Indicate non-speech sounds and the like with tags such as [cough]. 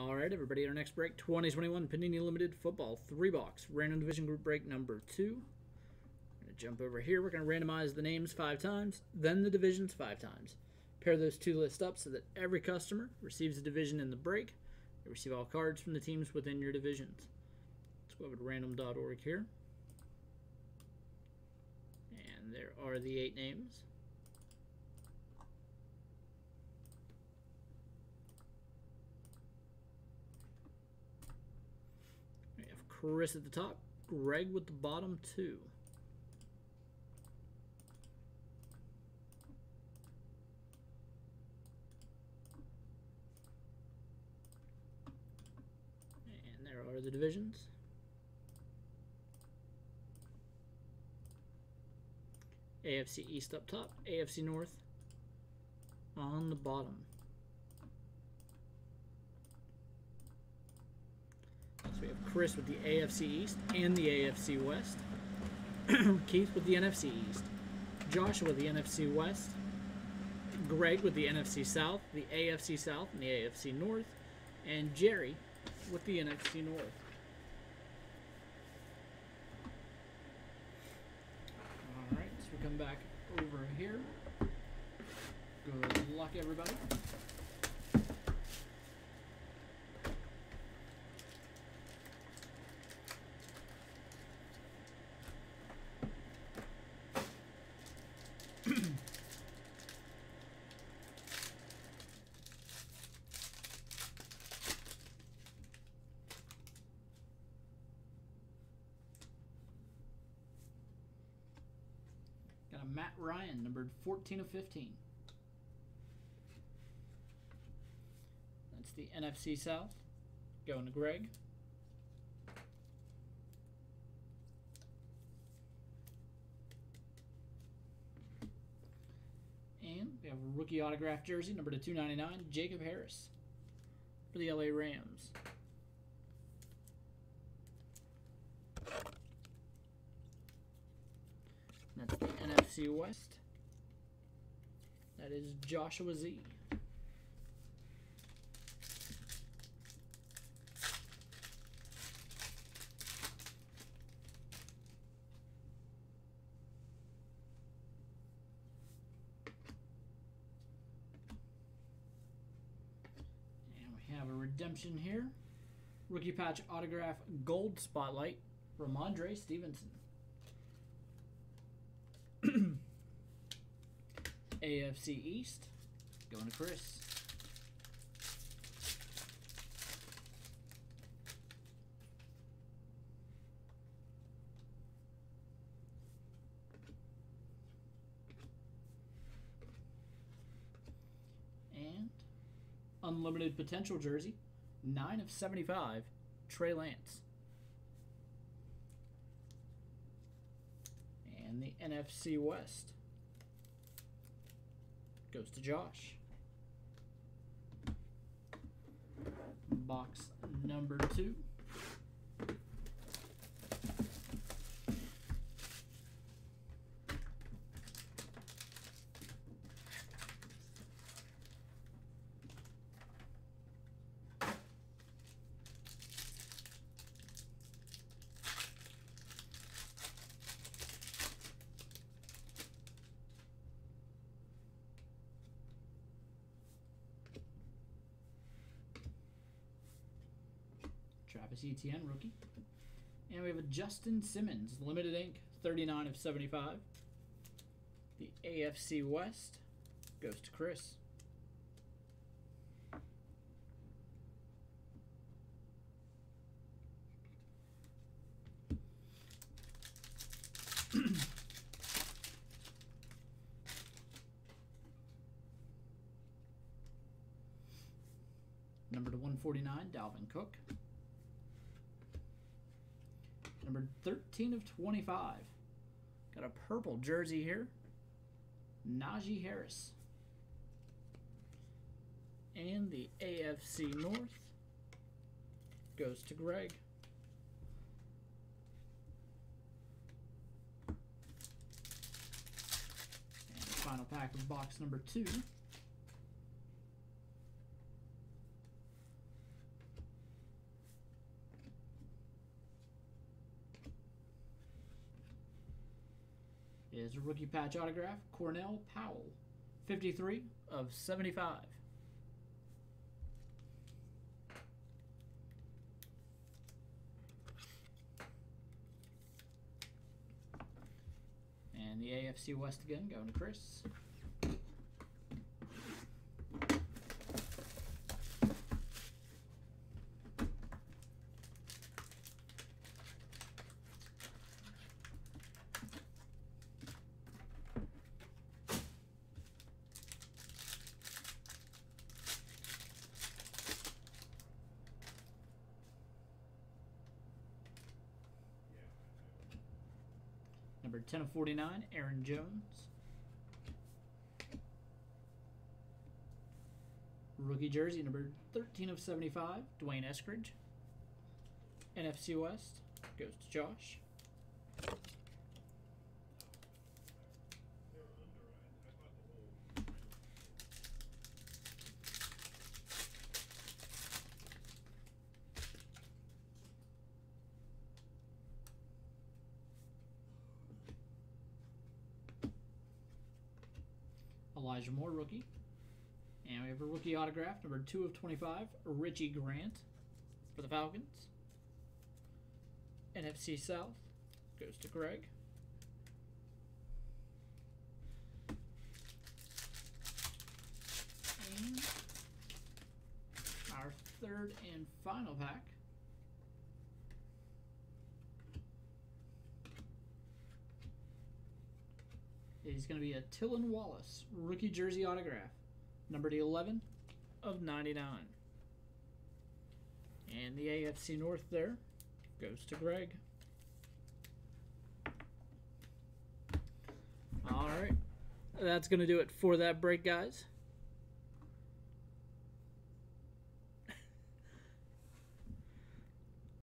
All right, everybody, our next break 2021 Panini Limited Football 3 box, random division group break number 2. Going to jump over here. We're going to randomize the names five times, then the divisions five times. Pair those two lists up so that every customer receives a division in the break. They receive all cards from the teams within your divisions. Let's go over to random.org here. And there are the eight names. We have Chris at the top, Greg with the bottom two. And there are the divisions. AFC East up top, AFC North on the bottom. So we have Chris with the AFC East and the AFC West. [clears throat] Keith with the NFC East. Joshua with the NFC West. Greg with the NFC South, the AFC South, and the AFC North. And Jerry with the NFC North. Alright, so we come back over here. Good luck, everybody. Matt Ryan, numbered 14 of 15. That's the NFC South. Going to Greg. And we have a rookie autograph jersey, number to 299, Jacob Harris for the LA Rams. That's the NFC West. That is Joshua Z. We have a redemption here. Rookie patch autograph gold spotlight, Rhamondre Stevenson. AFC East, going to Chris. And unlimited potential jersey, 9 of 75, Trey Lance. And the NFC West goes to Josh. Box number two. Travis Etienne, rookie. And we have a Justin Simmons, limited ink, 39 of 75. The AFC West goes to Chris. [clears throat] Number to 149, Dalvin Cook. Number 13 of 25. Got a purple jersey here. Najee Harris. And the AFC North goes to Greg. And the final pack of box number two. Is a rookie patch autograph, Cornell Powell, 53 of 75. And the AFC West again, going to Chris. Number 10 of 49, Aaron Jones. Rookie jersey, number 13 of 75, D'Wayne Eskridge. NFC West goes to Josh. Elijah Moore, rookie. And we have a rookie autograph, number 2 of 25, Richie Grant for the Falcons. NFC South goes to Greg. And our third and final pack. Is going to be a Tylan Wallace rookie jersey autograph, number 11 of 99. And the AFC North there goes to Greg. All right. That's going to do it for that break, guys.